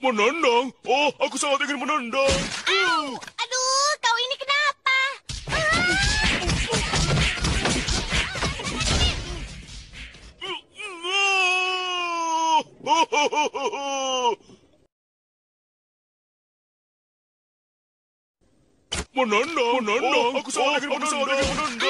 Menendang? Oh, aku sangat ingin menendang. Aduh, aduh kau ini kenapa? Menendang, menendang. Oh, aku sangat ingin menendang.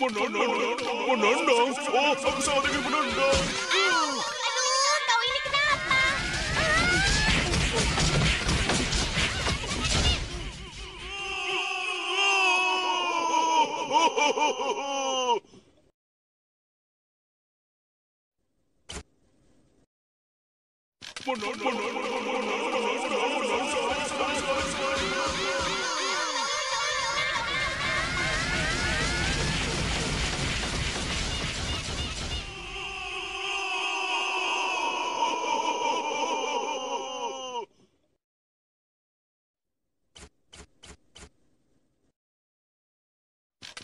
Menendang, menendang. Oh, sama-sama dengan menendang. Aduh, tahu ini kenapa? Ah! Menendang, menendang, menendang.